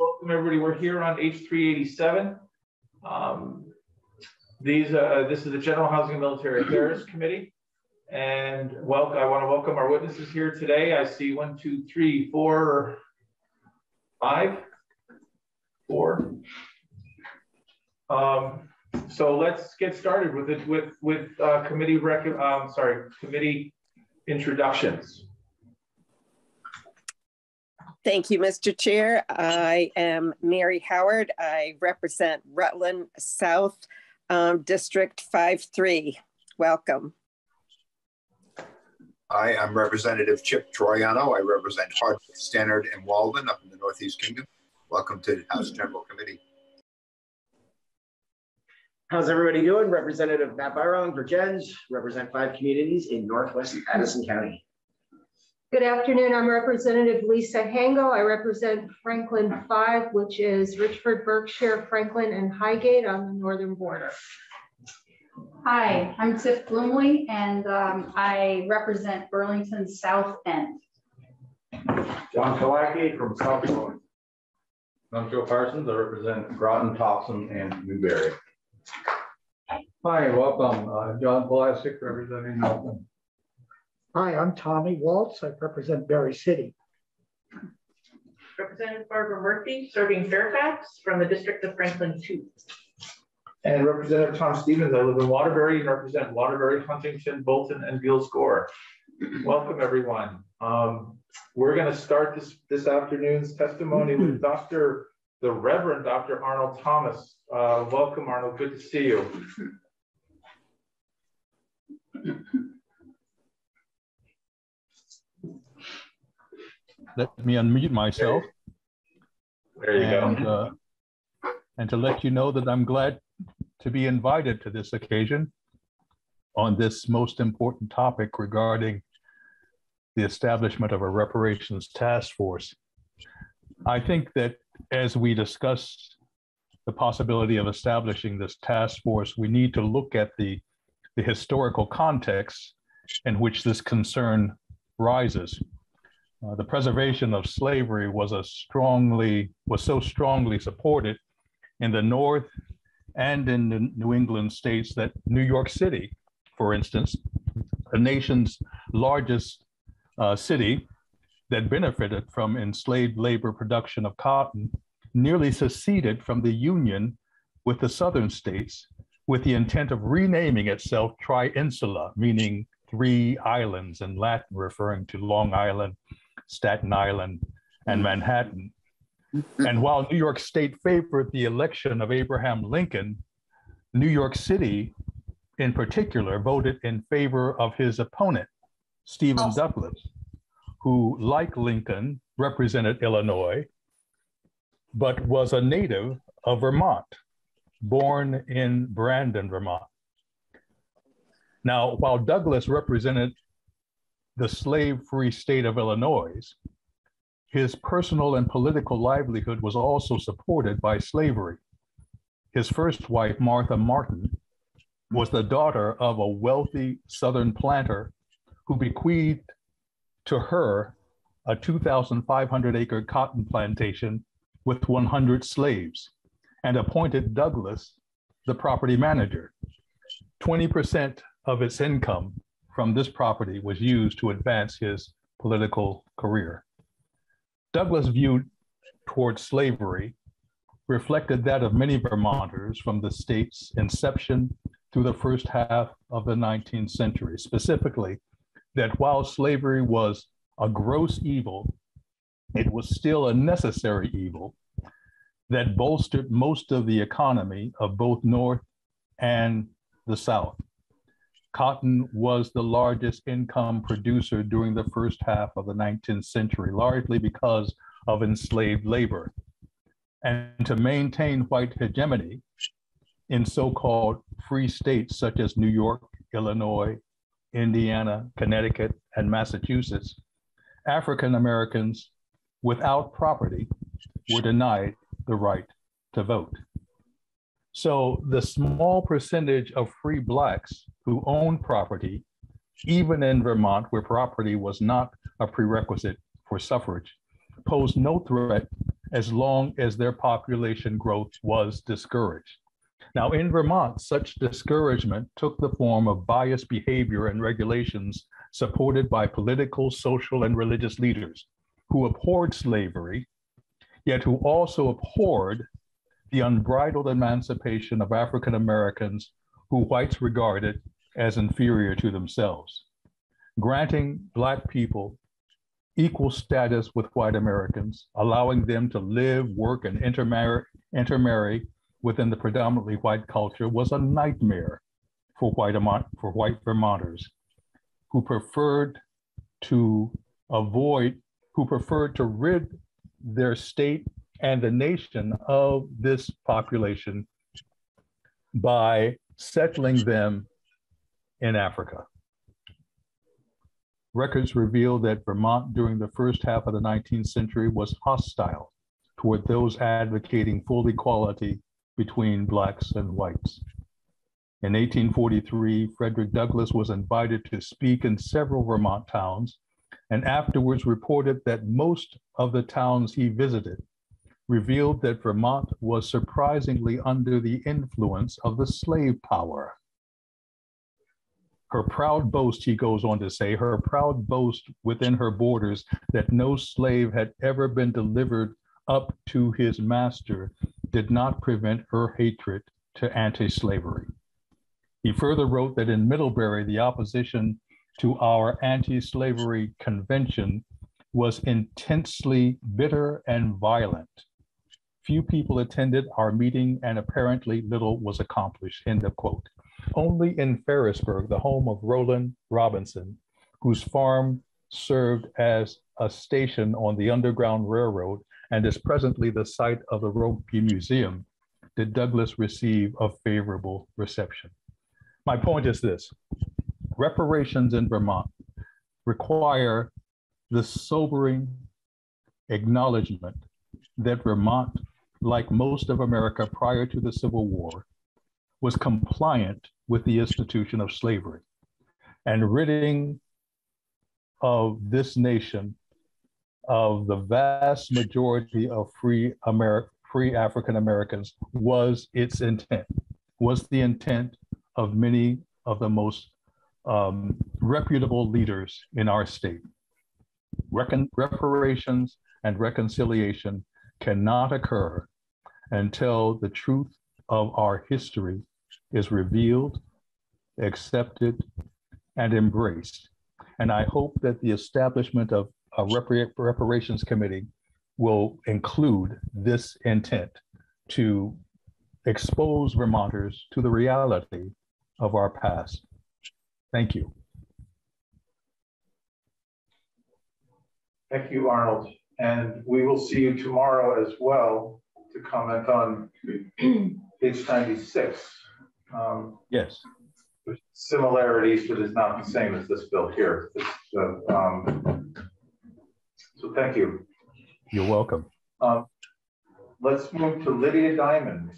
welcome everybody. We're here on H387. Um, these, uh, this is the General Housing and Military Affairs Committee. And welcome, I want to welcome our witnesses here today. I see one, two, three, four, five, four. Um, so let's get started with it with with uh, committee rec. Um, sorry, committee introductions. Thank you, Mr. Chair. I am Mary Howard. I represent Rutland South um, District 5-3. Welcome. Hi, I'm Representative Chip Troiano. I represent Hardwick, Stannard, and Walden up in the Northeast Kingdom. Welcome to the House General Committee. How's everybody doing? Representative Matt Birong for JENS, represent five communities in Northwest Addison County. Good afternoon. I'm Representative Lisa Hango. I represent Franklin 5, which is Richford, Berkshire, Franklin, and Highgate on the northern border. Hi, I'm Tiff Bluemle, and um, I represent Burlington South End. John Killacky from South Shore. I'm Joe Parsons. I represent Groton, Topsham, and Newbury. Hi, welcome. Uh, John Palasik, representing Milton. Hi, I'm Tommy Walz. I represent Barre City. Representative Barbara Murphy, serving Fairfax from the District of Franklin 2. And Representative Tom Stevens, I live in Waterbury and represent Waterbury, Huntington, Bolton, and Buels Gore. Welcome, everyone. Um, we're going to start this, this afternoon's testimony with Dr. the Reverend Dr. Arnold Thomas. Uh, welcome, Arnold. Good to see you. let me unmute myself. There you and, go. Uh, and to let you know that I'm glad to be invited to this occasion on this most important topic regarding the establishment of a reparations task force. I think that as we discuss the possibility of establishing this task force, we need to look at the, the historical context in which this concern rises. Uh, the preservation of slavery was a strongly was so strongly supported in the North and in the New England states that New York City, for instance, the nation's largest uh, city that benefited from enslaved labor production of cotton, nearly seceded from the Union with the southern states with the intent of renaming itself Triinsula, meaning three islands in Latin, referring to Long Island Staten Island, and mm-hmm. Manhattan. And while New York State favored the election of Abraham Lincoln, New York City, in particular, voted in favor of his opponent, Stephen oh. Douglas, who, like Lincoln, represented Illinois, but was a native of Vermont, born in Brandon, Vermont. Now, while Douglas represented the slave free state of Illinois, his personal and political livelihood was also supported by slavery. His first wife, Martha Martin, was the daughter of a wealthy Southern planter who bequeathed to her a 2,500 acre cotton plantation with 100 slaves and appointed Douglas the property manager. 20% of its income from this property was used to advance his political career. Douglas' view towards slavery reflected that of many Vermonters from the state's inception through the first half of the 19th century, specifically that while slavery was a gross evil, it was still a necessary evil that bolstered most of the economy of both North and the South. Cotton was the largest income producer during the first half of the 19th century, largely because of enslaved labor. And to maintain white hegemony in so called free states such as New York, Illinois, Indiana, Connecticut, and Massachusetts, African Americans without property were denied the right to vote. So the small percentage of free Blacks who owned property, even in Vermont, where property was not a prerequisite for suffrage, posed no threat as long as their population growth was discouraged. Now, in Vermont, such discouragement took the form of biased behavior and regulations supported by political, social, and religious leaders who abhorred slavery, yet who also abhorred the unbridled emancipation of African Americans who whites regarded as inferior to themselves, granting Black people equal status with white Americans, allowing them to live, work, and intermarry, intermarry within the predominantly white culture was a nightmare for white, for white Vermonters who preferred to avoid, who preferred to rid their state and the nation of this population by settling them in Africa. Records reveal that Vermont during the first half of the 19th century was hostile toward those advocating full equality between Blacks and whites. In 1843, Frederick Douglass was invited to speak in several Vermont towns and afterwards reported that most of the towns he visited revealed that Vermont was surprisingly under the influence of the slave power. Her proud boast, he goes on to say, her proud boast within her borders that no slave had ever been delivered up to his master did not prevent her hatred to anti slavery. He further wrote that in Middlebury, the opposition to our anti slavery convention was intensely bitter and violent. Few people attended our meeting, and apparently little was accomplished. End of quote. Only in Ferrisburgh, the home of Rowland Robinson, whose farm served as a station on the Underground Railroad and is presently the site of the Rokeby Museum, did Douglass receive a favorable reception. My point is this reparations in Vermont require the sobering acknowledgement that Vermont, like most of America prior to the Civil War, was compliant with the institution of slavery and ridding of this nation of the vast majority of free Ameri- free African Americans was its intent, was the intent of many of the most um, reputable leaders in our state. Recon- reparations and reconciliation cannot occur until the truth of our history is revealed, accepted, and embraced. And I hope that the establishment of a repar- reparations committee will include this intent to expose Vermonters to the reality of our past. Thank you. Thank you, Arnold. And we will see you tomorrow as well to comment on page 96. Um, yes. Similarities, but it's not the same as this bill here. uh, um, so thank you. You're welcome. Um, let's move to Lydia Diamond.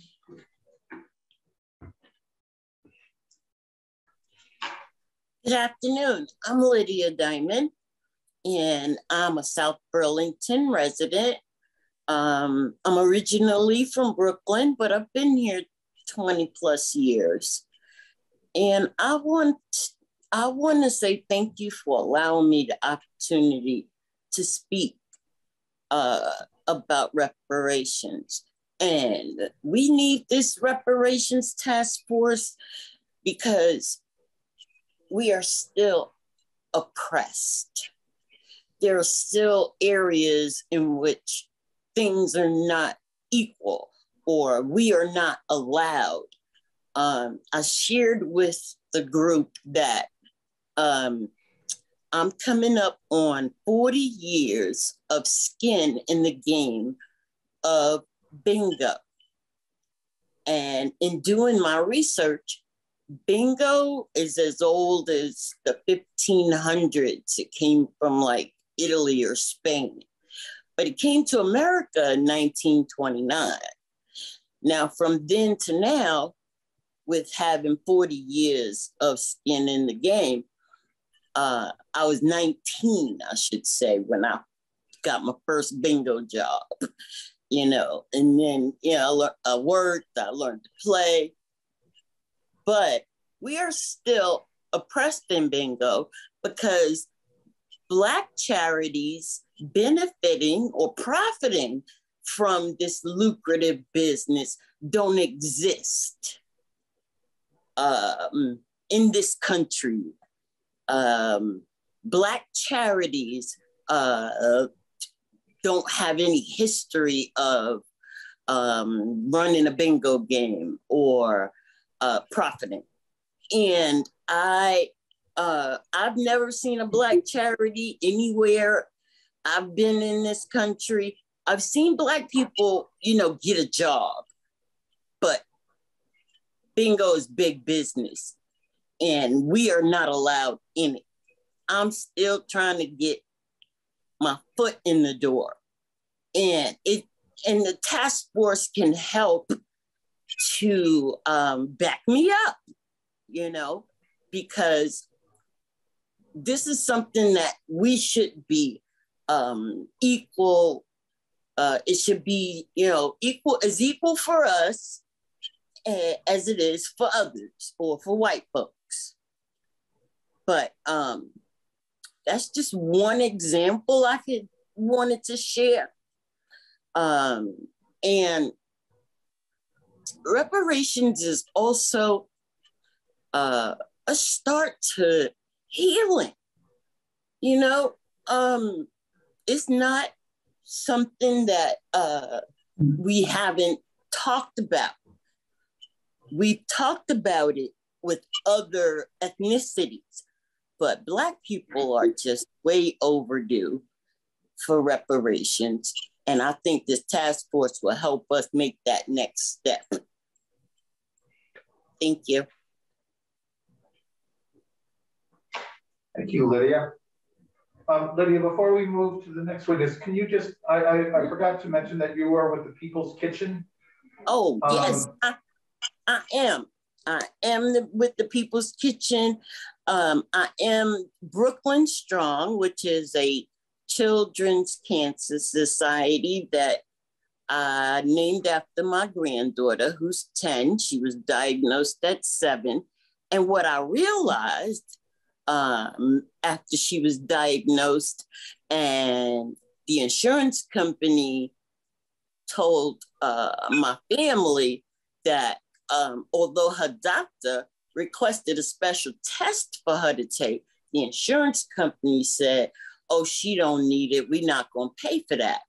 Good afternoon. I'm Lydia Diamond, and I'm a South Burlington resident. Um, I'm originally from Brooklyn, but I've been here 20 plus years. And I want I want to say thank you for allowing me the opportunity to speak uh, about reparations. And we need this reparations task force because we are still oppressed. There are still areas in which things are not equal or we are not allowed. Um, I shared with the group that um, I'm coming up on 40 years of skin in the game of bingo. And in doing my research, bingo is as old as the 1500s. It came from like Italy or Spain, but it came to America in 1929. Now, from then to now, with having 40 years of skin in the game, uh, I was 19, I should say, when I got my first bingo job. you know, and then, you know, I worked, I learned to play. But we are still oppressed in bingo because Black charities benefiting or profiting from this lucrative business don't exist um, in this country. Um, Black charities uh, don't have any history of um, running a bingo game or uh, profiting. And I, uh, I've never seen a Black charity anywhere. I've been in this country. I've seen Black people, you know, get a job, but bingo is big business and we are not allowed in it. I'm still trying to get my foot in the door. And it and the task force can help to um, back me up, you know, because this is something that we should be um, equal. Uh, it should be, you know, equal as equal for us as it is for others or for white folks. But um, that's just one example I could wanted to share. Um, and reparations is also uh, a start to healing. You know, um, it's not something that uh, we haven't talked about. We've talked about it with other ethnicities, but Black people are just way overdue for reparations. And I think this task force will help us make that next step. Thank you. Thank you, Lydia. Um, Lydia, before we move to the next witness, can you just, I, I, I forgot to mention that you are with the People's Kitchen. Oh, um, yes, I, I am. I am the, with the People's Kitchen. Um, I am Brooklyn Strong, which is a children's cancer society that uh, named after my granddaughter, who's 10. She was diagnosed at seven. And what I realized um, after she was diagnosed, and the insurance company told uh, my family that um, although her doctor requested a special test for her to take, the insurance company said, oh, she don't need it. We're not going to pay for that.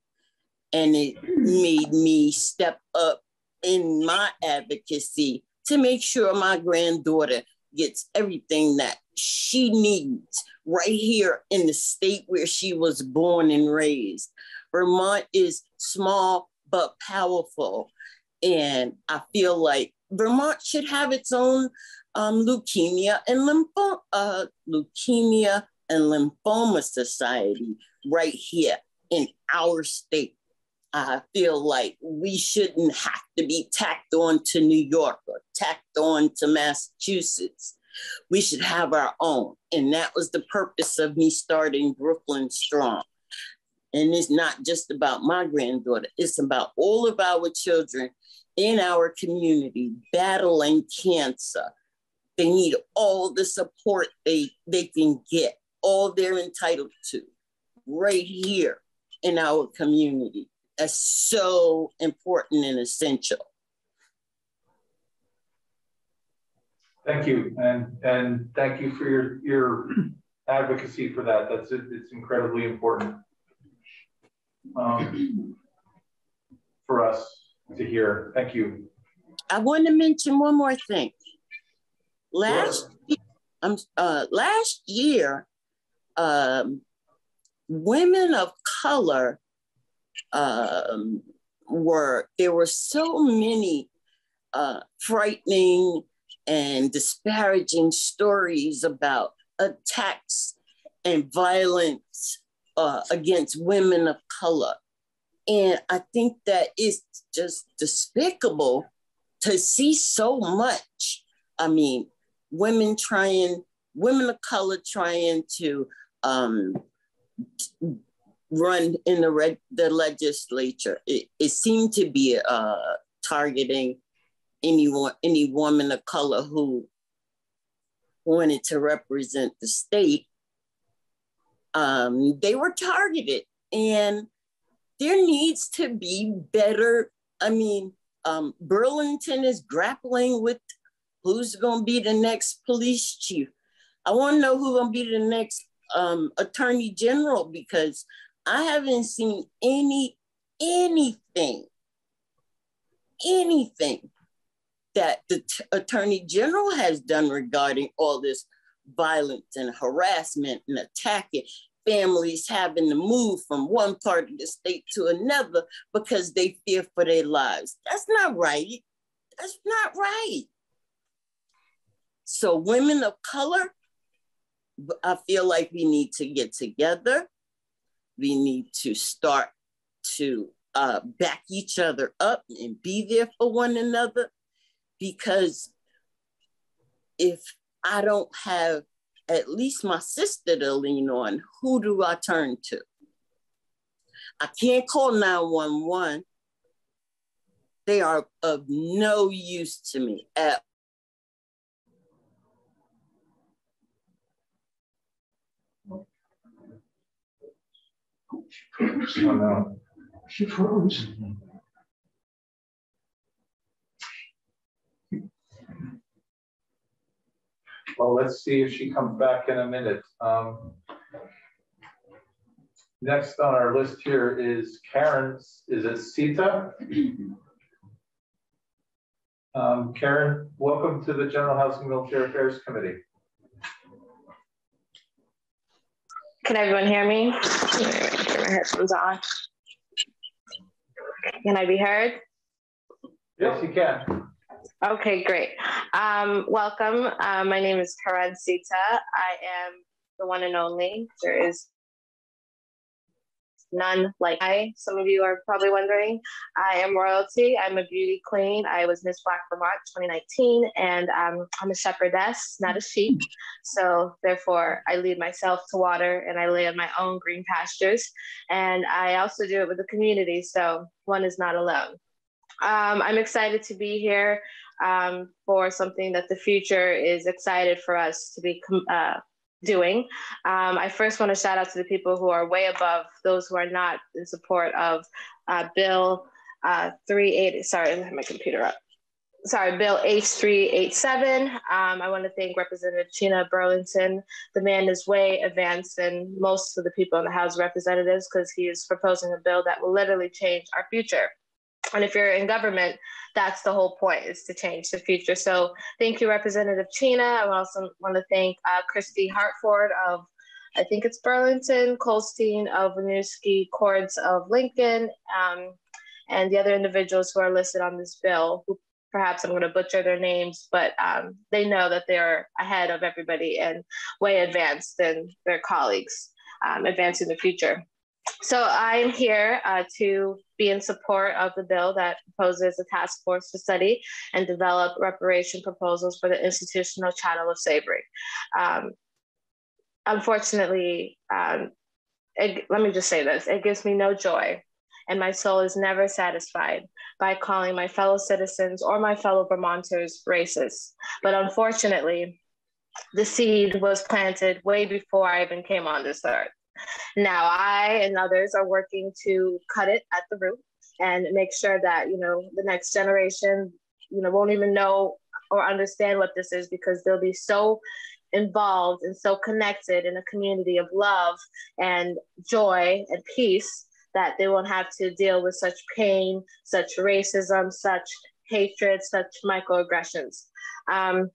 And it made me step up in my advocacy to make sure my granddaughter gets everything that she needs right here in the state where she was born and raised. Vermont is small but powerful. And I feel like Vermont should have its own um, leukemia and lympho- uh, leukemia and lymphoma society right here in our state. I feel like we shouldn't have to be tacked on to New York or tacked on to Massachusetts. We should have our own. And that was the purpose of me starting Brooklyn Strong. And it's not just about my granddaughter, it's about all of our children in our community battling cancer. They need all the support they, they can get, all they're entitled to, right here in our community. That's so important and essential. Thank you, and and thank you for your your advocacy for that. That's it. It's incredibly important um, for us to hear. Thank you. I want to mention one more thing. Last year, um, uh, last year, um, women of color um, were there were so many uh, frightening and disparaging stories about attacks and violence uh, against women of color. And I think that it's just despicable to see so much. I mean, women trying, women of color trying to um, run in the red the legislature. It, it seemed to be uh, targeting anyone any woman of color who wanted to represent the state. Um, they were targeted, and there needs to be better. I mean, um, Burlington is grappling with who's going to be the next police chief. I want to know who's going to be the next um, attorney general because I haven't seen any anything, anything that the t- attorney general has done regarding all this violence and harassment and attacking families having to move from one part of the state to another because they fear for their lives. That's not right. That's not right. So, women of color, I feel like we need to get together. We need to start to uh, back each other up and be there for one another because if I don't have at least my sister to lean on, who do I turn to? I can't call 911. They are of no use to me at. She froze. Well, let's see if she comes back in a minute. Um, next on our list here is Karen, is it Sita? Um, Karen, welcome to the General Housing Military Affairs Committee. Can everyone hear me? Get my headphones on. Can I be heard? Yes, you can. Okay, great. Um, welcome. Uh, my name is Karen Sita. I am the one and only. There is none like I. Some of you are probably wondering. I am royalty. I'm a beauty queen. I was Miss Black Vermont 2019, and um, I'm a shepherdess, not a sheep. So therefore, I lead myself to water, and I lay on my own green pastures. And I also do it with the community. So one is not alone. Um, I'm excited to be here um, for something that the future is excited for us to be uh, doing. Um, I first want to shout out to the people who are way above those who are not in support of uh, Bill uh, 38. Sorry, I have my computer up. Sorry, Bill H387. Um, I want to thank Representative Cina Burlington. The man is way advanced than most of the people in the House of Representatives because he is proposing a bill that will literally change our future. And if you're in government, that's the whole point is to change the future. So thank you, Representative Cina. I also want to thank uh, Christy Hartford of, I think it's Burlington, Colston of Winooski, Cordes of Lincoln, um, and the other individuals who are listed on this bill, who perhaps I'm going to butcher their names, but um, they know that they're ahead of everybody and way advanced than their colleagues, um, advancing the future. So I'm here uh, to be in support of the bill that proposes a task force to study and develop reparation proposals for the institutional chattel of slavery. Um, unfortunately, um, it, let me just say this it gives me no joy, and my soul is never satisfied by calling my fellow citizens or my fellow Vermonters racist. But unfortunately, the seed was planted way before I even came on this earth. Now I and others are working to cut it at the root and make sure that, you know, the next generation, you know, won't even know or understand what this is because they'll be so involved and so connected in a community of love and joy and peace that they won't have to deal with such pain, such racism, such hatred, such microaggressions. Um,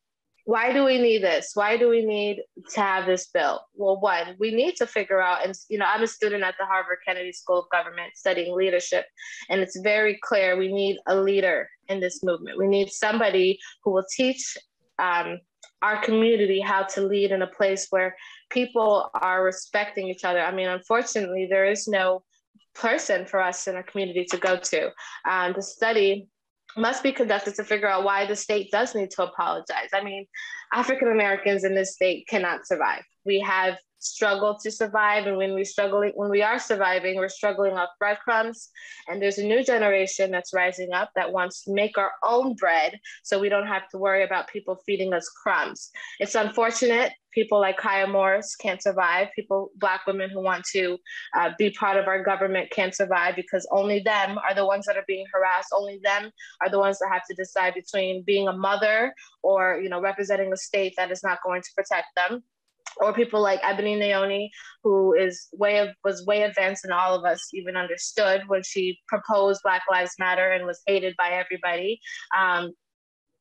why do we need this? Why do we need to have this bill? Well, one, we need to figure out, and you know, I'm a student at the Harvard Kennedy School of Government studying leadership, and it's very clear we need a leader in this movement. We need somebody who will teach um, our community how to lead in a place where people are respecting each other. I mean, unfortunately, there is no person for us in our community to go to. Um, the study must be conducted to figure out why the state does need to apologize. I mean, African Americans in this state cannot survive. we have struggled to survive and when we struggling when we are surviving we're struggling off breadcrumbs. And there's a new generation that's rising up that wants to make our own bread so we don't have to worry about people feeding us crumbs. It's unfortunate. People like Kiah Morris can't survive. People black women who want to uh, be part of our government can't survive because only them are the ones that are being harassed. Only them are the ones that have to decide between being a mother or you know representing a state that is not going to protect them or people like Ebony Naomi, who is way of, was way advanced than all of us even understood when she proposed Black Lives Matter and was hated by everybody. Um,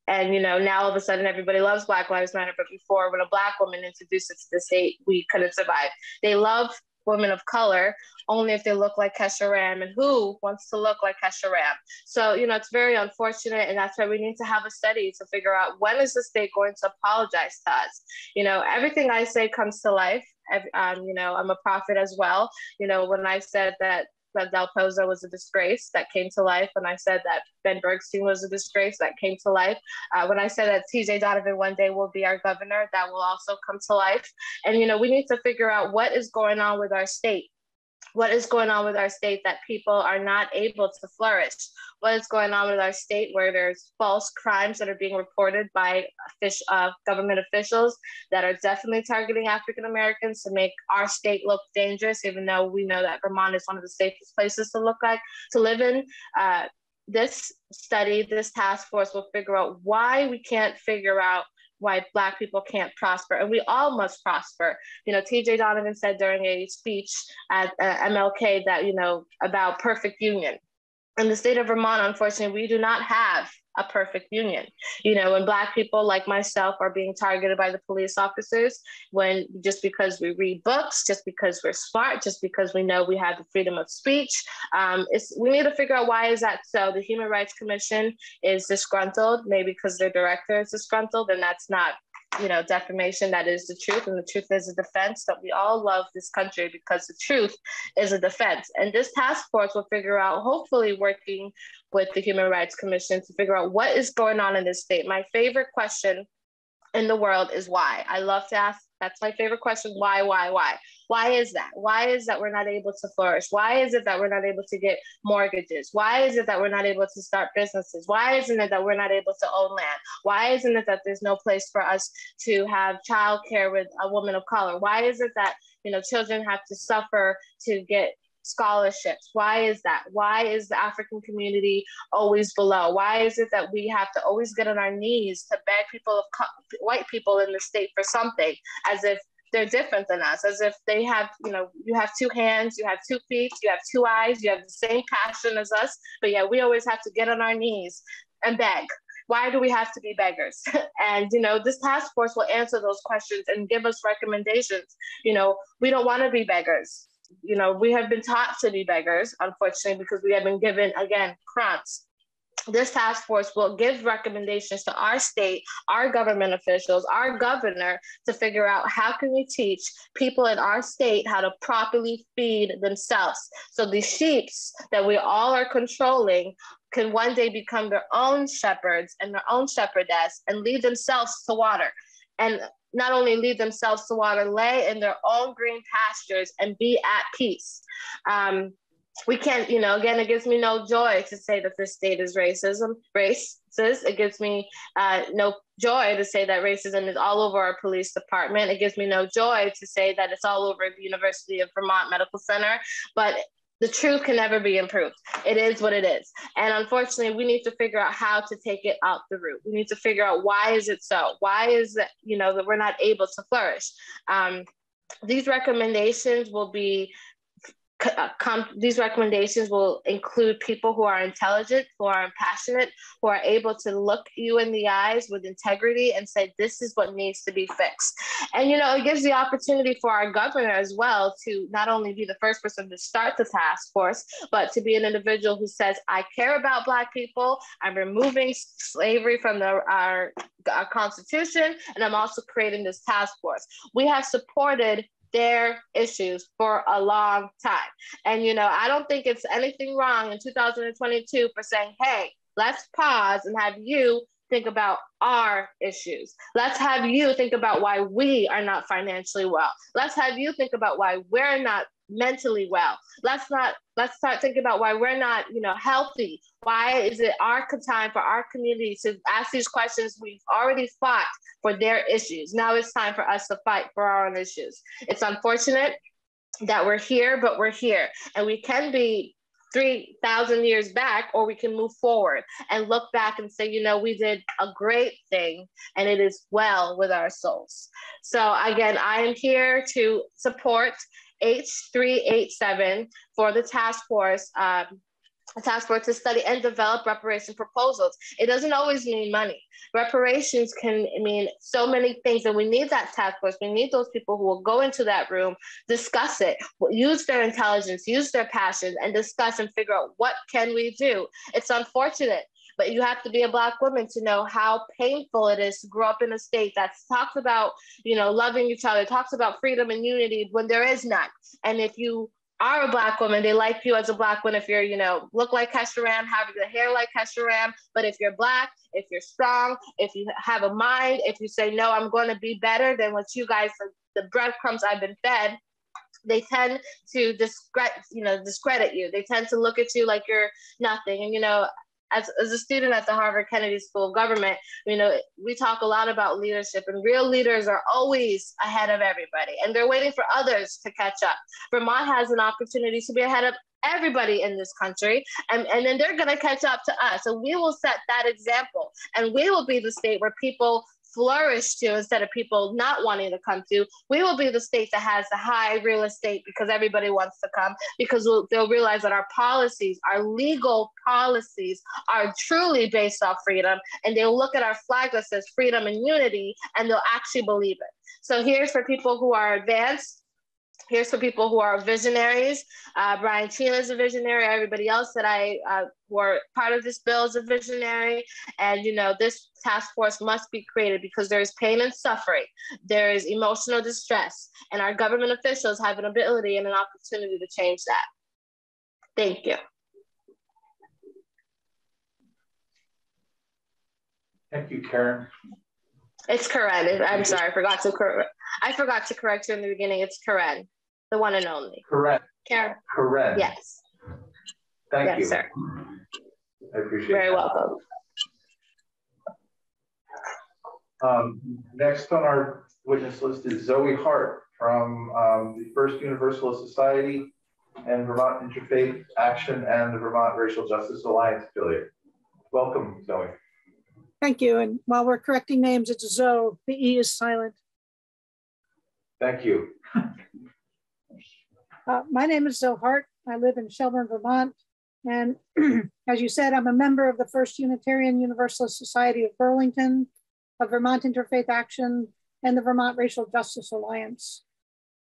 and you know now all of a sudden everybody loves Black Lives Matter, but before when a Black woman introduced it to the state, we couldn't survive. They love women of color only if they look like Kesha Ram and who wants to look like Kesha Ram. So, you know, it's very unfortunate. And that's why we need to have a study to figure out when is the state going to apologize to us? You know, everything I say comes to life. Um, you know, I'm a prophet as well. You know, when I said that that Del Pozo was a disgrace that came to life. When I said that Ben Bergstein was a disgrace that came to life. Uh, when I said that TJ Donovan one day will be our governor, that will also come to life. And, you know, we need to figure out what is going on with our state what is going on with our state that people are not able to flourish? What is going on with our state where there's false crimes that are being reported by fish, uh, government officials that are definitely targeting african americans to make our state look dangerous even though we know that vermont is one of the safest places to look like to live in? Uh, this study this task force will figure out why we can't figure out why black people can't prosper and we all must prosper. You know tj donovan said during a speech at uh, mlk that you know about perfect union. In the state of vermont unfortunately we do not have a perfect union. You know, when Black people like myself are being targeted by the police officers, when just because we read books, just because we're smart, just because we know we have the freedom of speech, um, we need to figure out why is that so. The Human Rights Commission is disgruntled, maybe because their director is disgruntled, and that's not you know, defamation that is the truth, and the truth is a defense. That we all love this country because the truth is a defense. And this task force will figure out, hopefully, working with the Human Rights Commission to figure out what is going on in this state. My favorite question in the world is why. I love to ask that's my favorite question. Why, why, why? Why is that? Why is that we're not able to flourish? Why is it that we're not able to get mortgages? Why is it that we're not able to start businesses? Why isn't it that we're not able to own land? Why isn't it that there's no place for us to have childcare with a woman of color? Why is it that you know children have to suffer to get scholarships? Why is that? Why is the African community always below? Why is it that we have to always get on our knees to beg people of co- white people in the state for something as if they're different than us, as if they have, you know, you have two hands, you have two feet, you have two eyes, you have the same passion as us, but yeah, we always have to get on our knees and beg why do we have to be beggars and you know this task force will answer those questions and give us recommendations you know we don't want to be beggars you know, we have been taught to be beggars, unfortunately, because we have been given, again, crumbs. This task force will give recommendations to our state, our government officials, our governor to figure out how can we teach people in our state how to properly feed themselves. So the sheeps that we all are controlling can one day become their own shepherds and their own shepherdess and lead themselves to water. And not only lead themselves to water, lay in their own green pastures and be at peace. Um, we can't, you know, again, it gives me no joy to say that this state is racism, racist. It gives me uh, no joy to say that racism is all over our police department. It gives me no joy to say that it's all over the University of Vermont Medical Center. But the truth can never be improved. It is what it is. And unfortunately, we need to figure out how to take it out the root. We need to figure out why is it so? Why is it, you know, that we're not able to flourish? Um, these recommendations will be uh, these recommendations will include people who are intelligent, who are passionate, who are able to look you in the eyes with integrity and say, this is what needs to be fixed. And, you know, it gives the opportunity for our governor as well to not only be the first person to start the task force, but to be an individual who says, I care about Black people. I'm removing slavery from the, our, our Constitution, and I'm also creating this task force. We have supported their issues for a long time. And, you know, I don't think it's anything wrong in 2022 for saying, hey, let's pause and have you think about our issues. Let's have you think about why we are not financially well. Let's have you think about why we're not mentally well. Let's not let's start thinking about why we're not, you know, healthy. Why is it our time for our community to ask these questions? We've already fought for their issues. Now it's time for us to fight for our own issues. It's unfortunate that we're here, but we're here. And we can be 3,000 years back, or we can move forward and look back and say, you know, we did a great thing and it is well with our souls. So, again, I am here to support H387 for the task force. Um, task force to study and develop reparation proposals. It doesn't always mean money. Reparations can mean so many things, and we need that task force. We need those people who will go into that room, discuss it, use their intelligence, use their passion, and discuss and figure out what can we do. It's unfortunate but you have to be a black woman to know how painful it is to grow up in a state that talks about you know loving each other talks about freedom and unity when there is none and if you are a black woman, they like you as a black woman if you're, you know, look like Hester Ram, have the hair like Hester Ram. But if you're black, if you're strong, if you have a mind, if you say, no, I'm going to be better than what you guys, the breadcrumbs I've been fed, they tend to discredit, you know, discredit you. They tend to look at you like you're nothing. And, you know, as, as a student at the Harvard Kennedy School of Government, you know, we talk a lot about leadership, and real leaders are always ahead of everybody, and they're waiting for others to catch up. Vermont has an opportunity to be ahead of everybody in this country, and, and then they're going to catch up to us. And we will set that example, and we will be the state where people flourish to instead of people not wanting to come to. We will be the state that has the high real estate because everybody wants to come because we'll, they'll realize that our policies, our legal policies, are truly based off freedom. And they'll look at our flag that says freedom and unity and they'll actually believe it. So here's for people who are advanced here's for people who are visionaries. Uh, Brian Cina is a visionary. Everybody else that I uh, were part of this bill is a visionary. And, you know, this task force must be created because there is pain and suffering. There is emotional distress. And our government officials have an ability and an opportunity to change that. Thank you. Thank you, Karen. It's Karen. I'm sorry, I forgot to correct. I forgot to correct you in the beginning. It's Karen, the one and only. Correct. Karen. Correct. Yes. Thank yes, you. sir. I appreciate Very that. welcome. Um, next on our witness list is Zoe Hart from um, the First Universalist Society and Vermont Interfaith Action and the Vermont Racial Justice Alliance affiliate. Welcome, Zoe. Thank you. And while we're correcting names, it's Zoe. The E is silent. Thank you. Uh, my name is Zoe Hart. I live in Shelburne, Vermont. And as you said, I'm a member of the First Unitarian Universalist Society of Burlington, of Vermont Interfaith Action, and the Vermont Racial Justice Alliance.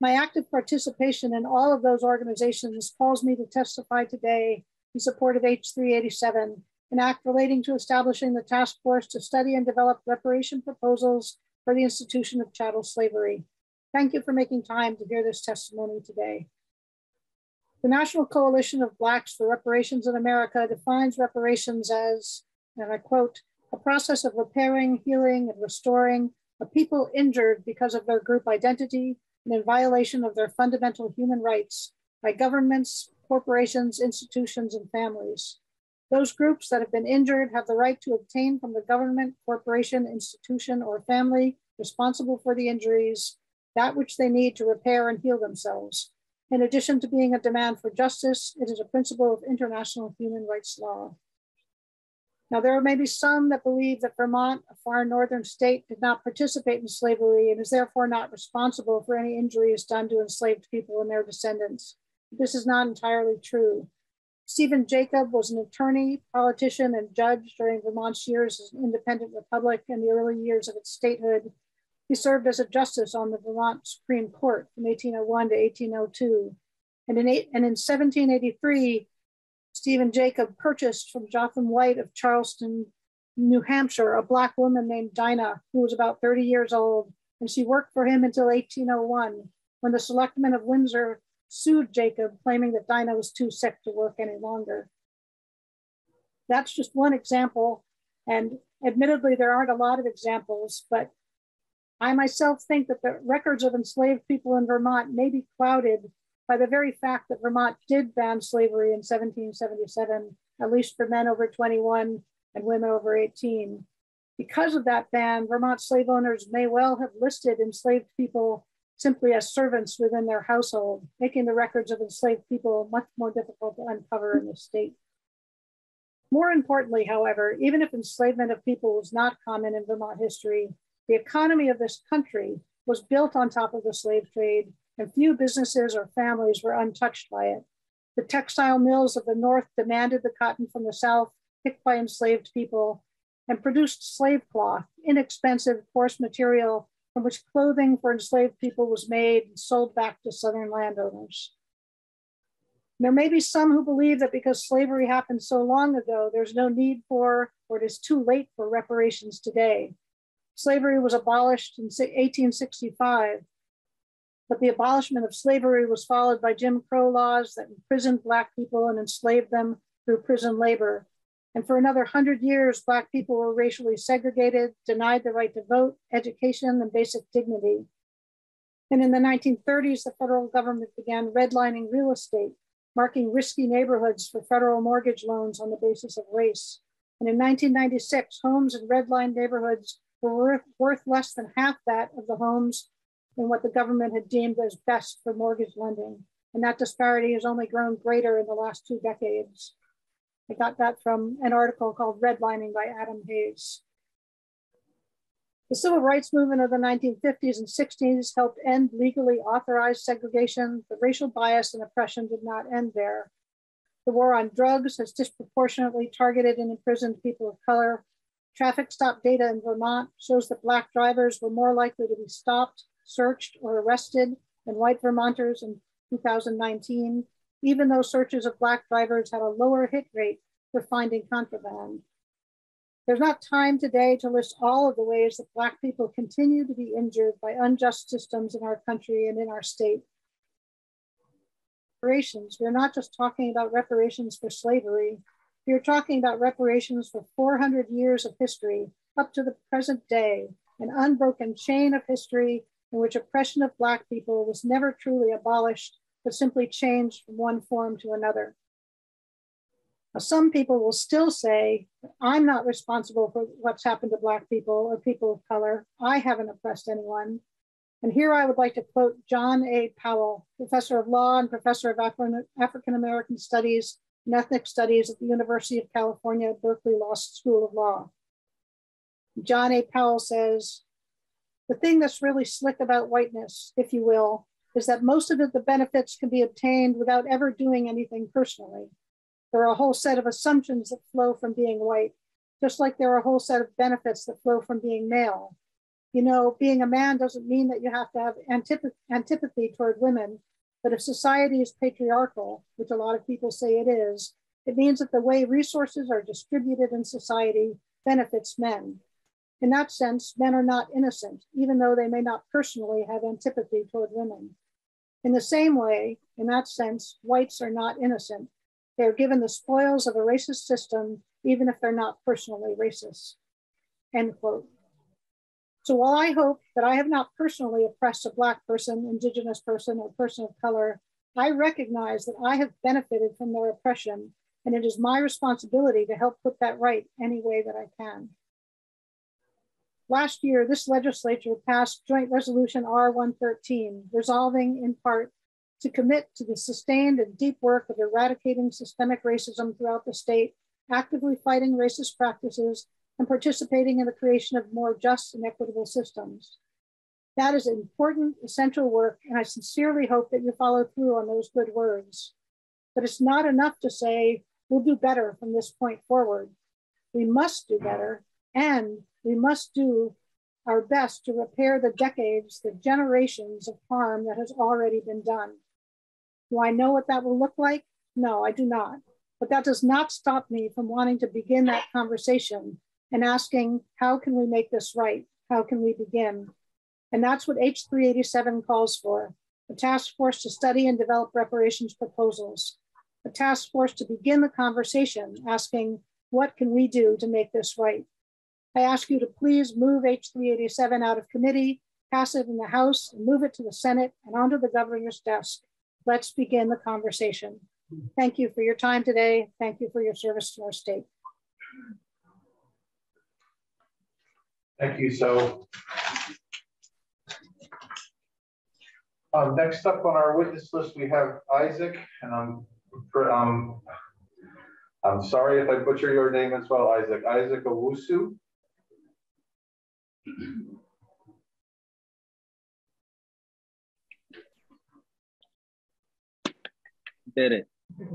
My active participation in all of those organizations calls me to testify today in support of H387, an act relating to establishing the task force to study and develop reparation proposals for the institution of chattel slavery. Thank you for making time to hear this testimony today. The National Coalition of Blacks for Reparations in America defines reparations as, and I quote, a process of repairing, healing, and restoring a people injured because of their group identity and in violation of their fundamental human rights by governments, corporations, institutions, and families. Those groups that have been injured have the right to obtain from the government, corporation, institution, or family responsible for the injuries that which they need to repair and heal themselves in addition to being a demand for justice, it is a principle of international human rights law. Now, there may be some that believe that Vermont, a far northern state, did not participate in slavery and is therefore not responsible for any injuries done to enslaved people and their descendants. This is not entirely true. Stephen Jacob was an attorney, politician, and judge during Vermont's years as an independent republic and the early years of its statehood he served as a justice on the Vermont Supreme Court from 1801 to 1802. And in, eight, and in 1783, Stephen Jacob purchased from Jotham White of Charlestown, New Hampshire, a Black woman named Dinah, who was about 30 years old. And she worked for him until 1801, when the selectmen of Windsor sued Jacob, claiming that Dinah was too sick to work any longer. That's just one example. And admittedly, there aren't a lot of examples, but I myself think that the records of enslaved people in Vermont may be clouded by the very fact that Vermont did ban slavery in 1777, at least for men over 21 and women over 18. Because of that ban, Vermont slave owners may well have listed enslaved people simply as servants within their household, making the records of enslaved people much more difficult to uncover in the state. More importantly, however, even if enslavement of people was not common in Vermont history, the economy of this country was built on top of the slave trade, and few businesses or families were untouched by it. The textile mills of the North demanded the cotton from the South, picked by enslaved people, and produced slave cloth, inexpensive, coarse material from which clothing for enslaved people was made and sold back to Southern landowners. There may be some who believe that because slavery happened so long ago, there's no need for, or it is too late for reparations today. Slavery was abolished in 1865, but the abolishment of slavery was followed by Jim Crow laws that imprisoned Black people and enslaved them through prison labor. And for another 100 years, Black people were racially segregated, denied the right to vote, education, and basic dignity. And in the 1930s, the federal government began redlining real estate, marking risky neighborhoods for federal mortgage loans on the basis of race. And in 1996, homes in redlined neighborhoods were worth, worth less than half that of the homes in what the government had deemed as best for mortgage lending. And that disparity has only grown greater in the last two decades. I got that from an article called Redlining by Adam Hayes. The civil rights movement of the 1950s and 60s helped end legally authorized segregation, but racial bias and oppression did not end there. The war on drugs has disproportionately targeted and imprisoned people of color. Traffic stop data in Vermont shows that Black drivers were more likely to be stopped, searched, or arrested than white Vermonters in 2019, even though searches of Black drivers had a lower hit rate for finding contraband. There's not time today to list all of the ways that Black people continue to be injured by unjust systems in our country and in our state. Reparations, we're not just talking about reparations for slavery, we're talking about reparations for 400 years of history up to the present day, an unbroken chain of history in which oppression of Black people was never truly abolished but simply changed from one form to another. Now, some people will still say, I'm not responsible for what's happened to Black people or people of color. I haven't oppressed anyone. And here I would like to quote John A. Powell, professor of law and professor of African American Studies and Ethnic Studies at the University of California, Berkeley Law School of Law. John A. Powell says, the thing that's really slick about whiteness, if you will, is that most of the benefits can be obtained without ever doing anything personally. There are a whole set of assumptions that flow from being white, just like there are a whole set of benefits that flow from being male. You know, being a man doesn't mean that you have to have antipathy, antipathy toward women, but if society is patriarchal, which a lot of people say it is, it means that the way resources are distributed in society benefits men. In that sense, men are not innocent, even though they may not personally have antipathy toward women. In the same way, in that sense, whites are not innocent, they are given the spoils of a racist system, even if they're not personally racist. End quote. So while I hope that I have not personally oppressed a Black person, Indigenous person, or person of color, I recognize that I have benefited from their oppression, and it is my responsibility to help put that right any way that I can. Last year, this legislature passed Joint Resolution R113, resolving in part to commit to the sustained and deep work of eradicating systemic racism throughout the state, actively fighting racist practices, and participating in the creation of more just and equitable systems. That is important, essential work, and I sincerely hope that you follow through on those good words. But it's not enough to say, we'll do better from this point forward. We must do better, and we must do our best to repair the decades, the generations of harm that has already been done. Do I know what that will look like? No, I do not. But that does not stop me from wanting to begin that conversation and asking, how can we make this right? How can we begin? And that's what H387 calls for a task force to study and develop reparations proposals, a task force to begin the conversation asking, what can we do to make this right? I ask you to please move H387 out of committee, pass it in the House, and move it to the Senate and onto the governor's desk. Let's begin the conversation. Thank you for your time today. Thank you for your service to our state. Thank you. So um, next up on our witness list, we have Isaac, and I'm um, I'm sorry if I butcher your name as well, Isaac. Isaac Owusu. Did it.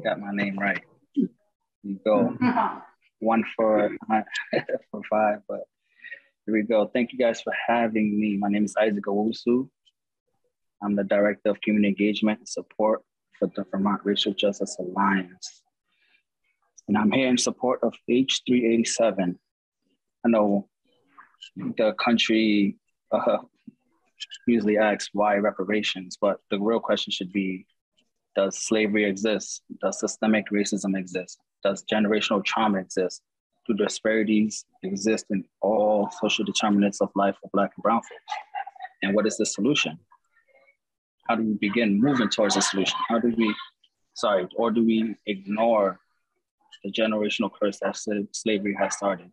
Got my name right. You go. One for for five, but here we go. Thank you guys for having me. My name is Isaac Owusu. I'm the Director of Community Engagement and Support for the Vermont Racial Justice Alliance. And I'm here in support of H387. I know the country uh, usually asks why reparations, but the real question should be does slavery exist? Does systemic racism exist? Does generational trauma exist? Do disparities exist in all social determinants of life for Black and Brown folks? And what is the solution? How do we begin moving towards a solution? How do we, sorry, or do we ignore the generational curse that slavery has started?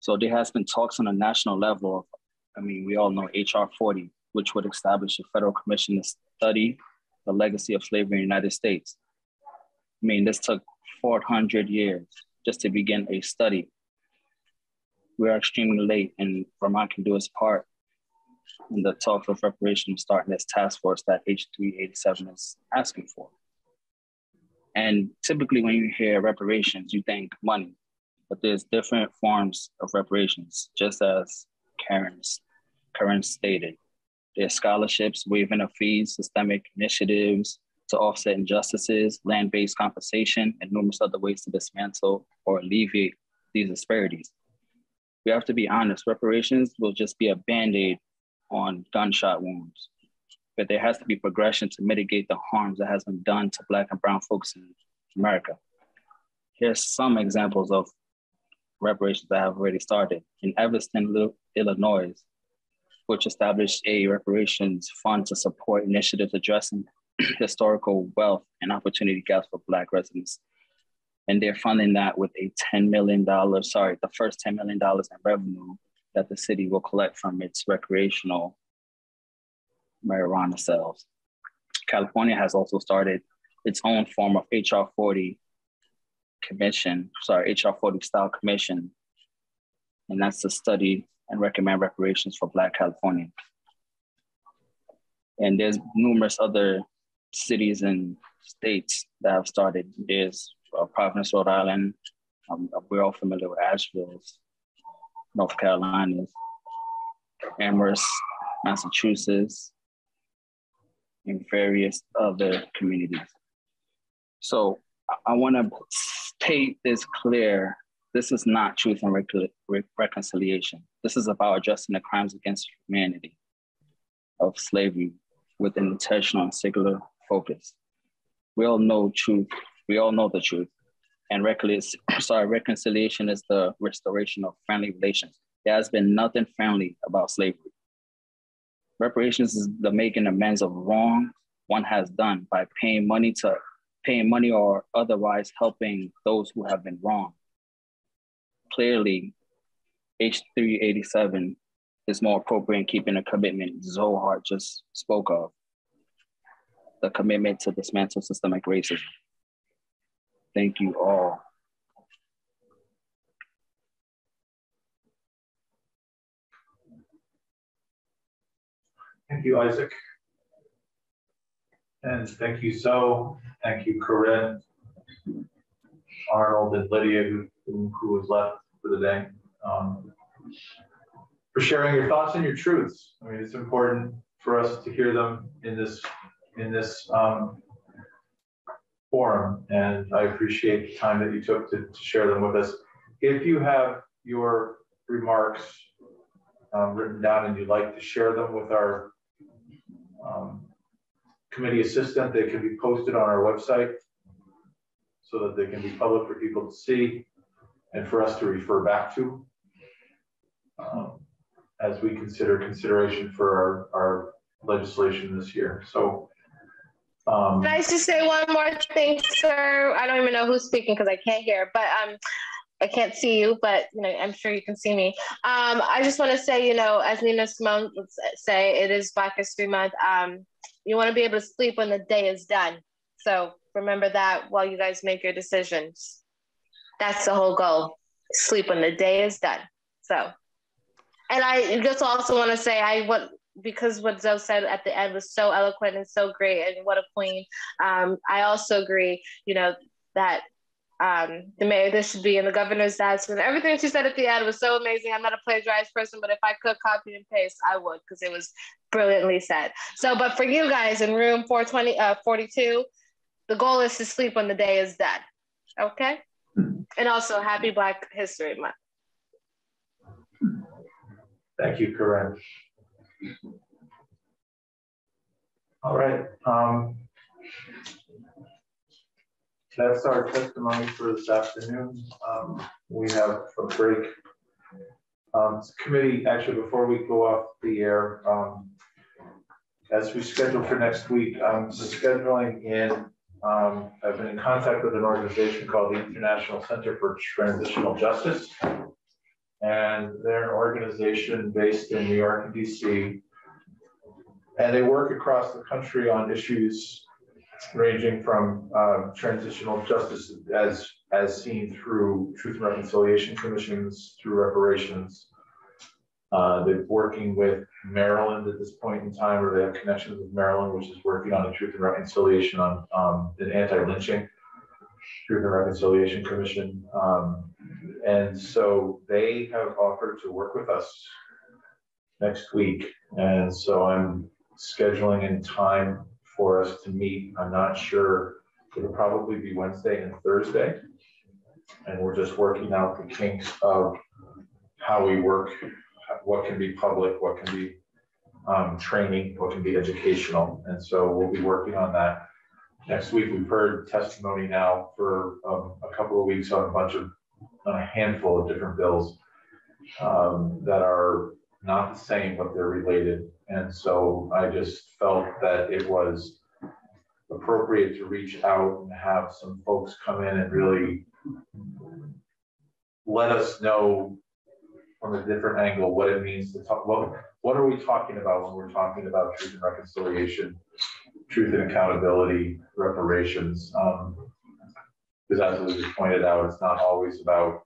So there has been talks on a national level. I mean, we all know HR 40, which would establish a federal commission to study the legacy of slavery in the United States. I mean, this took 400 years just to begin a study. We are extremely late, and Vermont can do its part in the talks of reparations starting this task force that H387 is asking for. And typically, when you hear reparations, you think money, but there's different forms of reparations, just as Karen's Karen stated. There's scholarships, waiving of fees, systemic initiatives to offset injustices, land-based compensation, and numerous other ways to dismantle or alleviate these disparities. We have to be honest, reparations will just be a band-aid on gunshot wounds, but there has to be progression to mitigate the harms that has been done to Black and Brown folks in America. Here's some examples of reparations that have already started. In Evanston, Illinois, which established a reparations fund to support initiatives addressing historical wealth and opportunity gaps for Black residents. And they're funding that with a $10 million, sorry, the first $10 million in revenue that the city will collect from its recreational marijuana sales. California has also started its own form of HR 40 commission, sorry, HR 40 style commission. And that's to study and recommend reparations for Black Californians. And there's numerous other cities and states that have started. There's uh, Providence, Rhode Island. Um, we're all familiar with Asheville's, North Carolina's, Amherst, Massachusetts, and various other communities. So I, I want to state this clear this is not truth and re- reconciliation. This is about addressing the crimes against humanity of slavery with an intentional and singular focus. We all know truth. We all know the truth. And sorry, reconciliation is the restoration of friendly relations. There has been nothing friendly about slavery. Reparations is the making amends of wrong one has done by paying money to paying money or otherwise helping those who have been wronged clearly H387 is more appropriate in keeping a commitment Zohar just spoke of, the commitment to dismantle systemic racism. Thank you all. Thank you, Isaac. And thank you, so. Thank you, Corinne, Arnold, and Lydia, who, who was left for the day. Um, for sharing your thoughts and your truths. I mean, it's important for us to hear them in this in this um, forum, and I appreciate the time that you took to, to share them with us. If you have your remarks um, written down and you'd like to share them with our um, committee assistant, they can be posted on our website so that they can be public for people to see. and for us to refer back to um, as we consider consideration for our, our legislation this year. So um, Can I just say one more thing, sir? I don't even know who's speaking because I can't hear, but um, I can't see you, but you know, I'm sure you can see me. Um, I just want to say, you know, as Nina Simone would say, it is Black History Month. Um, you want to be able to sleep when the day is done. So remember that while you guys make your decisions. That's the whole goal. Sleep when the day is done. So, and I just also want to say, I what because what Zoe said at the end was so eloquent and so great, and what a queen. Um, I also agree, you know, that um, the mayor, this should be in the governor's desk. And everything she said at the end was so amazing. I'm not a plagiarized person, but if I could copy and paste, I would because it was brilliantly said. So, but for you guys in room 420, uh, 42, the goal is to sleep when the day is dead. Okay? And also, happy Black History Month. Thank you, Corinne. All right. Um, that's our testimony for this afternoon. Um, we have a break. Um, committee, actually, before we go off the air, um, as we schedule for next week, um, scheduling in, um, I've been in contact with an organization called the International Center for Transitional Justice. And they're an organization based in New York and DC. And they work across the country on issues ranging from uh, transitional justice as as seen through Truth and Reconciliation Commissions, through reparations. Uh, they're working with Maryland at this point in time, or they have connections with Maryland, which is working on the Truth and Reconciliation on um, an anti-lynching Truth and Reconciliation Commission. Um, and so they have offered to work with us next week. And so I'm scheduling in time for us to meet. I'm not sure. It'll probably be Wednesday and Thursday. And we're just working out the kinks of how we work, what can be public, what can be um, training, what can be educational. And so we'll be working on that. Next week, we've heard testimony now for um, a couple of weeks on a bunch of, a handful of different bills um, that are not the same, but they're related. And so I just felt that it was appropriate to reach out and have some folks come in and really let us know from a different angle what it means to talk. What, what are we talking about when we're talking about truth and reconciliation, truth and accountability, reparations? Um, because as was pointed out, it's not always about,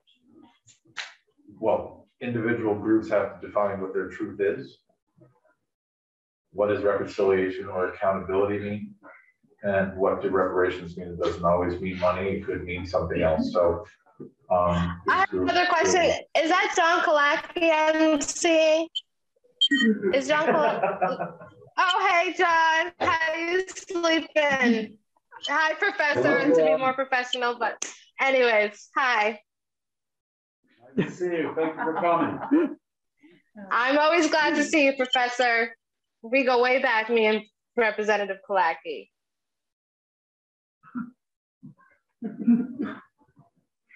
well, individual groups have to define what their truth is. What does reconciliation or accountability mean? And what do reparations mean? It doesn't always mean money. It could mean something else. So um, I have another question. Is that John Killacky I'm seeing? Is John Killacky? oh, hey, John. How you sleeping? Hi, Professor, and to be more professional, but anyways, hi. Nice to see you. Thank you for coming. I'm always glad to see you, Professor. We go way back, me and Representative Killacky.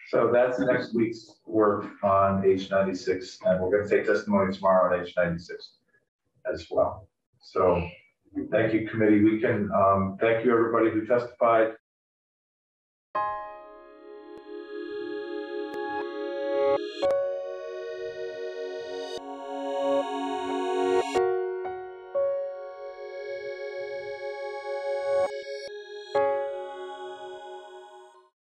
So that's next week's work on H96, and we're going to take testimony tomorrow on H96 as well. So thank you, committee. We can um, thank you, everybody who testified.